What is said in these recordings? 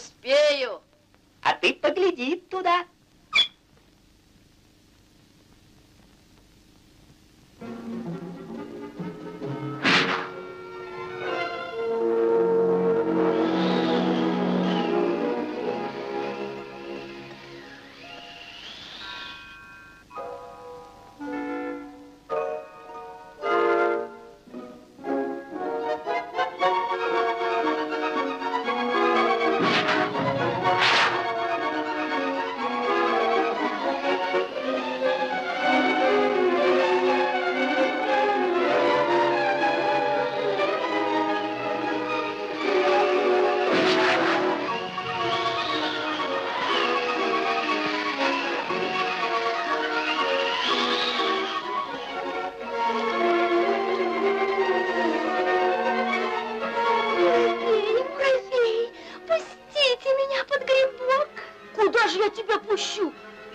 успею. А ты погляди туда. Ночью.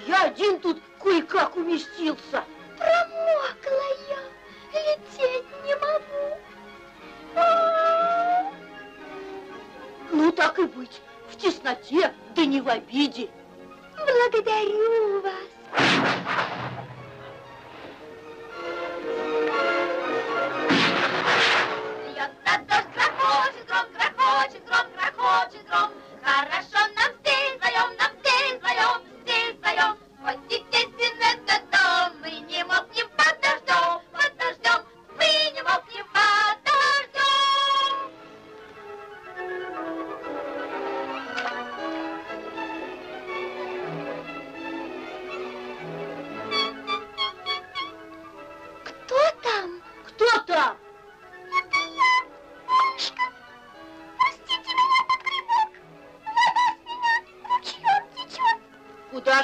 Я один тут кое-как уместился. Промокла я, лететь не могу. Ну, так и быть, в тесноте, да не в обиде. Благодарю вас. Льется дождь, грохочет гром, грохочет гром, грохочет гром. Хорошо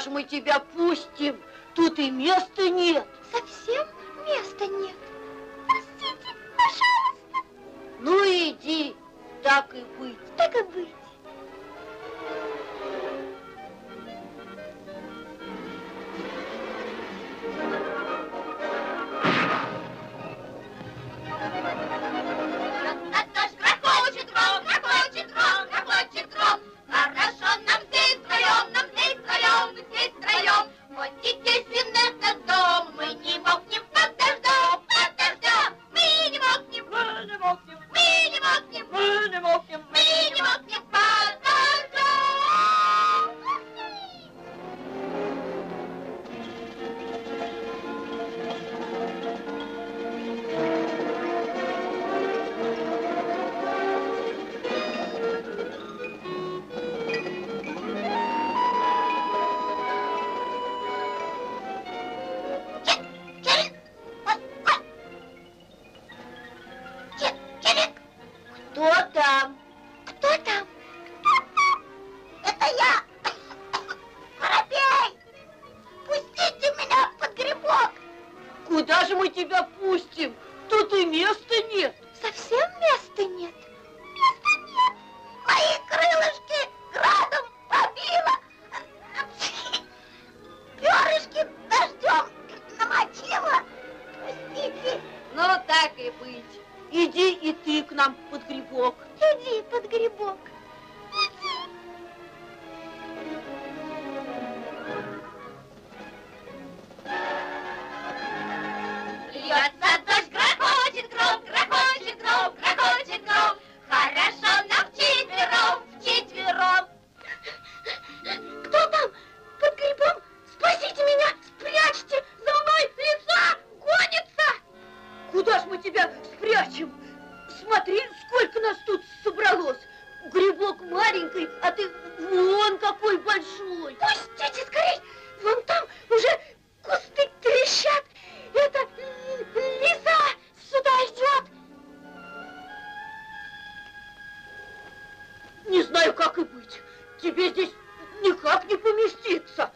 Же мы тебя пустим? Тут и места нет. Совсем места нет. Пустите, пожалуйста. Ну иди, так и быть. Так и быть. Кто там? Тебя спрячем? Смотри, сколько нас тут собралось. Грибок маленький, а ты вон какой большой. Пустите скорей! Вон там уже кусты трещат. Это лиса сюда идет. Не знаю, как и быть. Тебе здесь никак не поместиться.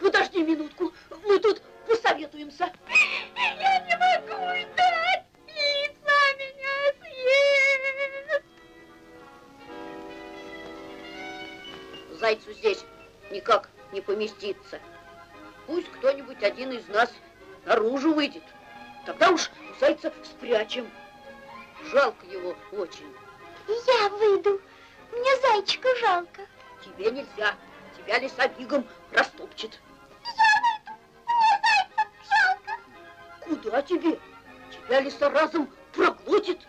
Подожди минутку, мы тут посоветуемся. Я не могу ждать. Зайцу здесь никак не поместиться. Пусть кто-нибудь один из нас наружу выйдет. Тогда уж зайца спрячем. Жалко его очень. Я выйду. Мне зайчика жалко. Тебе нельзя. Тебя лиса мигом растопчет. Я выйду. Мне зайца жалко. Куда тебе? Тебя лиса разом проглотит.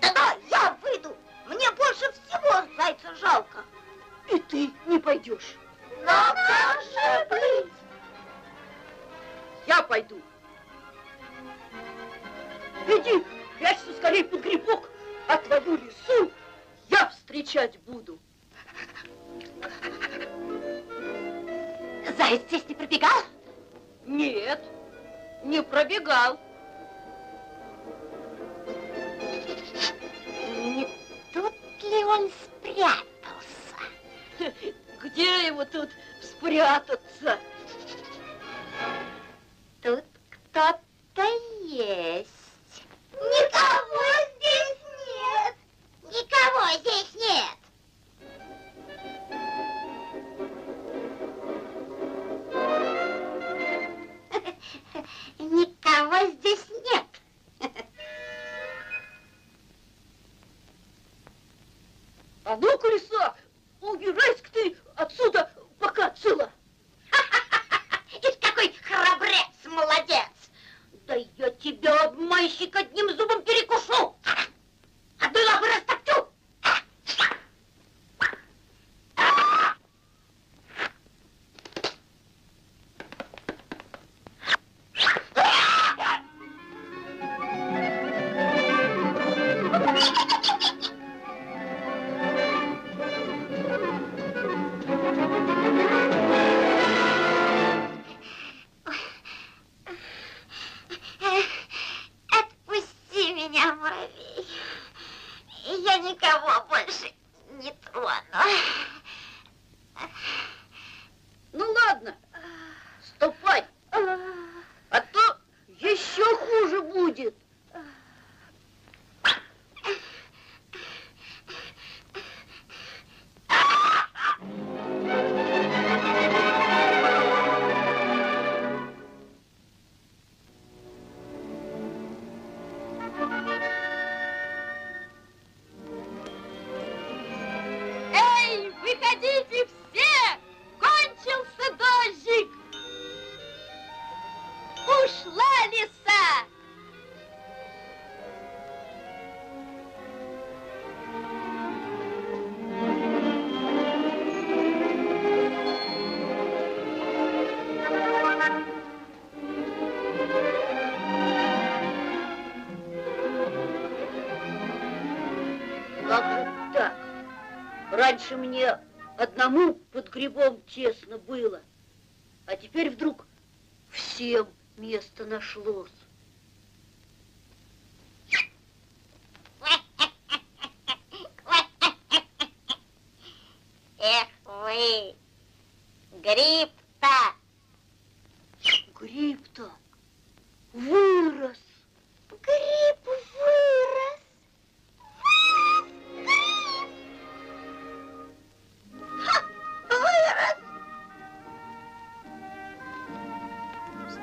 Да, я выйду. Мне больше всего зайца жалко. И ты не пойдешь. Но как же быть? Я пойду. Иди, прячься скорее под грибок, а твою лису я встречать буду. Заяц здесь не пробегал? Нет, не пробегал. Не тут ли он спрятался? Где его тут спрятаться? Тут кто-то есть. Никого здесь нет. Никого здесь нет. Элвиса! Раньше мне одному под грибом тесно было, а теперь вдруг всем место нашлось. Эх вы, гриб-то! Гриб-то вырос. Гриб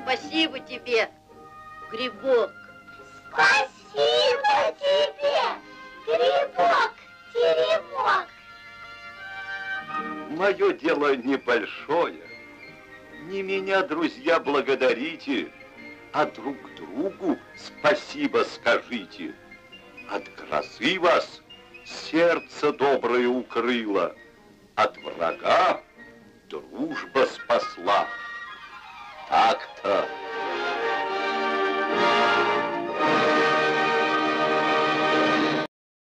Спасибо тебе, грибок. Спасибо тебе, грибок-теремок! Мое дело небольшое. Не меня, друзья, благодарите, а друг другу спасибо скажите. От грозы вас сердце доброе укрыло, от врага дружба спасла. आख था।